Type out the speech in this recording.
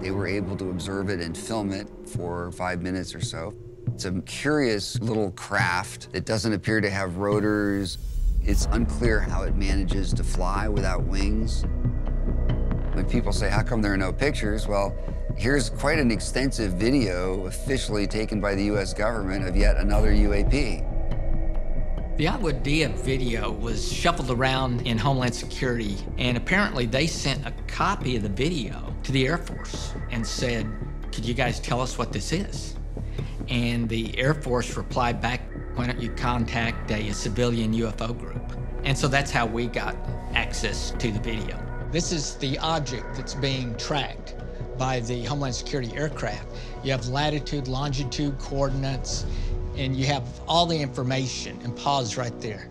They were able to observe it and film it for five minutes or so. It's a curious little craft that doesn't appear to have rotors. It's unclear how it manages to fly without wings. When people say, how come there are no pictures? Well, here's quite an extensive video officially taken by the U.S. government of yet another UAP. The Aguadilla video was shuffled around in Homeland Security, and apparently they sent a copy of the video to the Air Force and said, could you guys tell us what this is? And the Air Force replied back, why don't you contact a, a civilian UFO group? And so that's how we got access to the video. This is the object that's being tracked by the Homeland Security aircraft. You have latitude, longitude, coordinates, and you have all the information and pause right there.